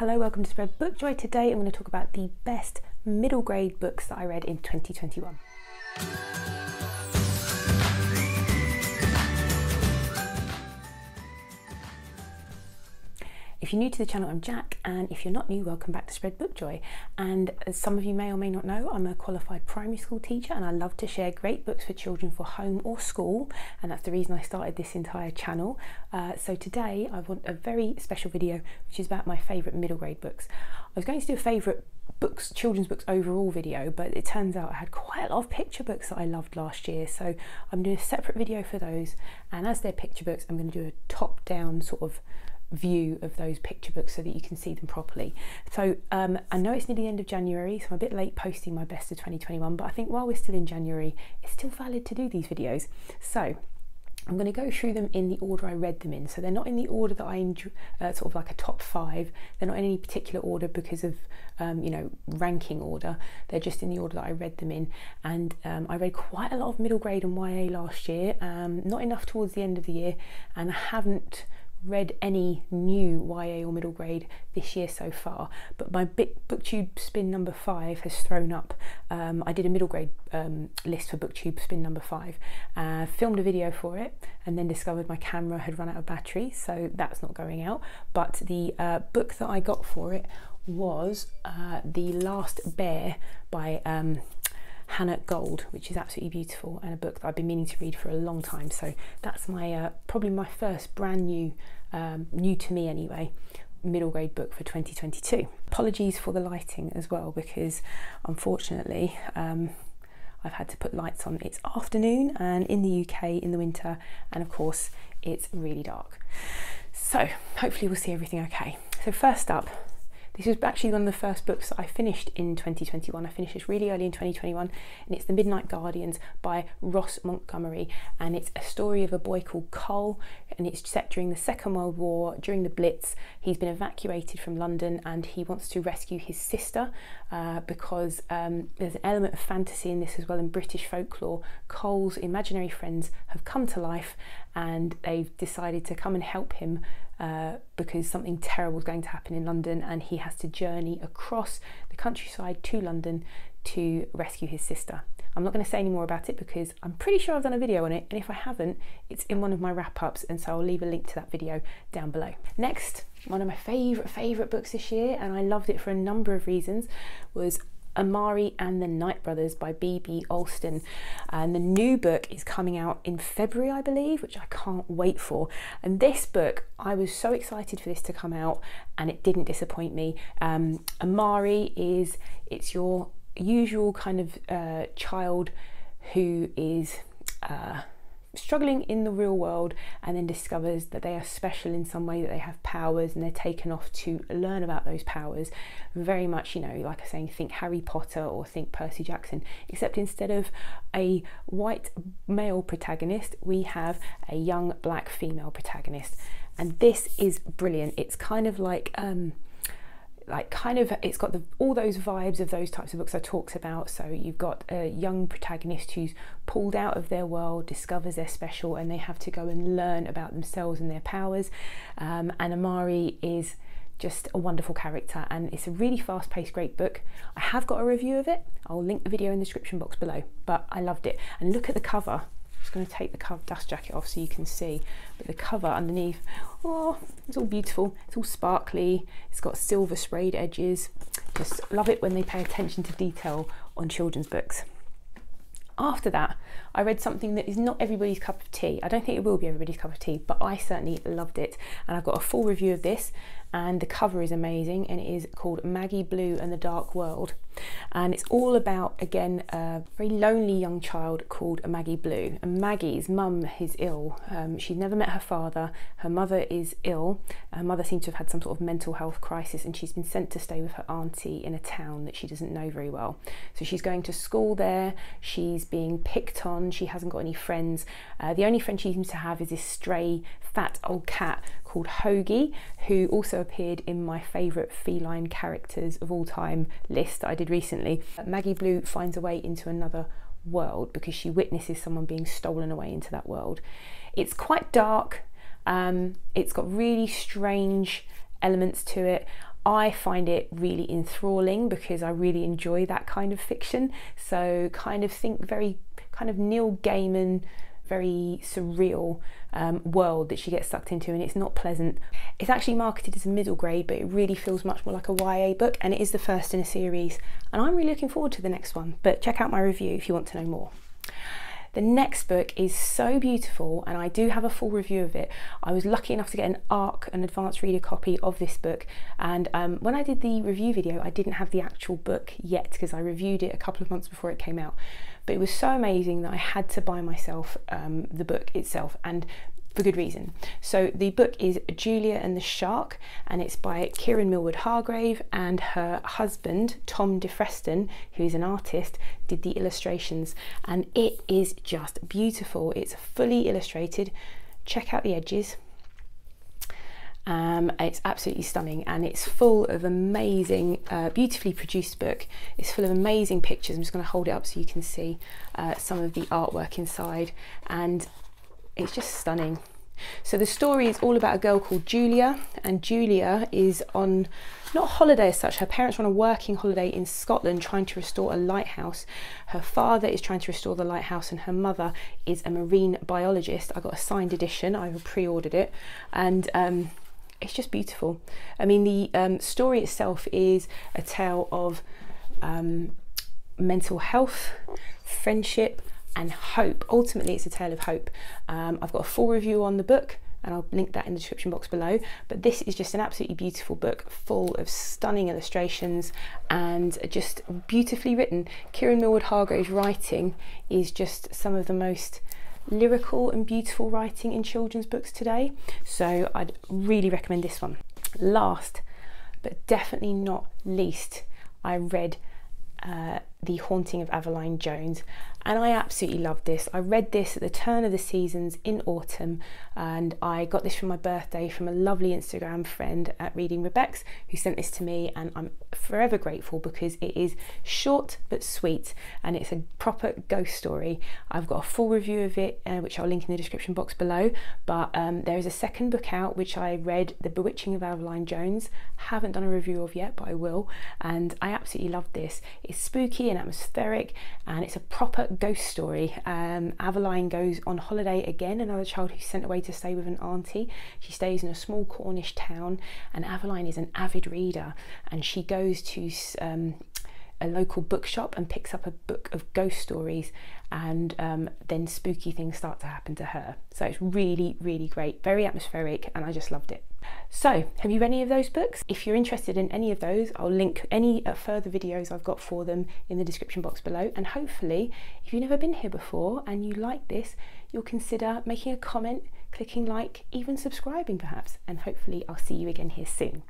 Hello, welcome to Spread Book Joy. Today I'm going to talk about the best middle grade books that I read in 2021. If you're new to the channel, I'm Jack, and if you're not new, welcome back to Spread Book Joy. And as some of you may or may not know, I'm a qualified primary school teacher, and I love to share great books for children for home or school, and that's the reason I started this entire channel. Uh, so today, I want a very special video, which is about my favourite middle grade books. I was going to do a favourite books, children's books overall video, but it turns out I had quite a lot of picture books that I loved last year. So I'm doing a separate video for those. And as they're picture books, I'm going to do a top down sort of view of those picture books so that you can see them properly. So um, I know it's near the end of January, so I'm a bit late posting my best of 2021, but I think while we're still in January, it's still valid to do these videos. So I'm going to go through them in the order I read them in. So they're not in the order that I uh, sort of like a top five. They're not in any particular order because of, um, you know, ranking order. They're just in the order that I read them in. And um, I read quite a lot of middle grade and YA last year, um, not enough towards the end of the year, and I haven't read any new YA or middle grade this year so far, but my booktube spin number five has thrown up. Um, I did a middle grade um, list for booktube spin number five, uh, filmed a video for it, and then discovered my camera had run out of battery, so that's not going out. But the uh, book that I got for it was uh, The Last Bear by um, Hannah Gold, which is absolutely beautiful and a book that I've been meaning to read for a long time. So that's my uh, probably my first brand new, um, new to me anyway, middle grade book for 2022. Apologies for the lighting as well because unfortunately um, I've had to put lights on. It's afternoon and in the UK in the winter and of course it's really dark. So hopefully we'll see everything okay. So first up, this was actually one of the first books that I finished in 2021. I finished this really early in 2021, and it's The Midnight Guardians by Ross Montgomery. And it's a story of a boy called Cole, and it's set during the Second World War, during the Blitz. He's been evacuated from London and he wants to rescue his sister uh, because um, there's an element of fantasy in this as well in British folklore. Cole's imaginary friends have come to life and they've decided to come and help him uh, because something terrible is going to happen in London and he has to journey across the countryside to London to rescue his sister. I'm not going to say any more about it because I'm pretty sure I've done a video on it and if I haven't it's in one of my wrap ups and so I'll leave a link to that video down below. Next, one of my favourite favourite books this year and I loved it for a number of reasons was Amari and the Night Brothers by B.B. Alston. And the new book is coming out in February, I believe, which I can't wait for. And this book, I was so excited for this to come out and it didn't disappoint me. Um, Amari is, it's your usual kind of uh, child who is. Uh, struggling in the real world and then discovers that they are special in some way that they have powers and they're taken off to learn about those powers. Very much you know like I'm saying think harry potter or think percy jackson except instead of a white male protagonist we have a young black female protagonist. And this is brilliant. It's kind of like um, like kind of it's got the, all those vibes of those types of books I talked about. So you've got a young protagonist who's pulled out of their world, discovers they're special, and they have to go and learn about themselves and their powers. Um, and Amari is just a wonderful character and it's a really fast-paced great book i have got a review of it i'll link the video in the description box below but i loved it and look at the cover just going to take the dust jacket off so you can see. But the cover underneath, oh, it's all beautiful. It's all sparkly. It's got silver sprayed edges. Just love it when they pay attention to detail on children's books. After that, I read something that is not everybody's cup of tea. I don't think it will be everybody's cup of tea, but I certainly loved it. And I've got a full review of this, and the cover is amazing, and it is called Maggie Blue and the Dark World and it's all about again a very lonely young child called Maggie Blue. And Maggie's mum is ill. Um, she's never met her father. Her mother is ill. Her mother seems to have had some sort of mental health crisis, and she's been sent to stay with her auntie in a town that she doesn't know very well. So she's going to school there. She's being picked on. She hasn't got any friends. Uh, the only friend she seems to have is this stray fat old cat called Hoagie, who also appeared in my favourite feline characters of all time list I did recently. Maggie Blue finds a way into another world because she witnesses someone being stolen away into that world. It's quite dark, um, it's got really strange elements to it. I find it really enthralling because I really enjoy that kind of fiction. So, kind of think very kind of Neil Gaiman, very surreal um, world that she gets sucked into, and it's not pleasant. It's actually marketed as a middle grade, but it really feels much more like a YA book, and it is the first in a series. And I'm really looking forward to the next one. But check out my review if you want to know more. The next book is so beautiful, and I do have a full review of it. I was lucky enough to get an ARC, an advanced reader copy of this book, and um, when I did the review video, I didn't have the actual book yet because I reviewed it a couple of months before it came out. But it was so amazing that I had to buy myself um, the book itself, and for good reason. So the book is Julia and the Shark, and it's by Kiran Millwood Hargrave and her husband Tom de Freston, who's an artist, did the illustrations, and it is just beautiful. It's fully illustrated. Check out the edges. Um, it's absolutely stunning and it's full of amazing, uh, beautifully produced book. It's full of amazing pictures. I'm just going to hold it up so you can see uh, some of the artwork inside and it's just stunning. So the story is all about a girl called Julia, and Julia is on not holiday as such. Her parents are on a working holiday in Scotland trying to restore a lighthouse. Her father is trying to restore the lighthouse, and her mother is a marine biologist. I got a signed edition. I pre-ordered it, and um, it's just beautiful. I mean, the um, story itself is a tale of um, mental health, friendship, and hope. Ultimately, it's a tale of hope. Um, I've got a full review on the book and I'll link that in the description box below. But this is just an absolutely beautiful book full of stunning illustrations and just beautifully written. Kiran Millwood Hargrave's writing is just some of the most lyrical and beautiful writing in children's books today. So I'd really recommend this one. Last, but definitely not least, I read uh, The Haunting of Aveline Jones and I absolutely loved this. I read this at the turn of the seasons in autumn, and I got this for my birthday from a lovely Instagram friend at Reading Rebecca who sent this to me, and I'm forever grateful because it is short but sweet and it's a proper ghost story. I've got a full review of it, uh, which I'll link in the description box below. But um, there is a second book out which I read, The Bewitching of Aveline Jones. Haven't done a review of yet, but I will, and I absolutely loved this. It's spooky and atmospheric, and it's a proper ghost story. Um, Aveline goes on holiday again, another child who's sent away to stay with an auntie. She stays in a small Cornish town, and Aveline is an avid reader, and she goes to um, a local bookshop and picks up a book of ghost stories and um, then spooky things start to happen to her. So it's really, really great, very atmospheric, and I just loved it. So, have you read any of those books? If you're interested in any of those, I'll link any uh, further videos I've got for them in the description box below. And hopefully, if you've never been here before and you like this, you'll consider making a comment, clicking like, even subscribing perhaps. And hopefully, I'll see you again here soon.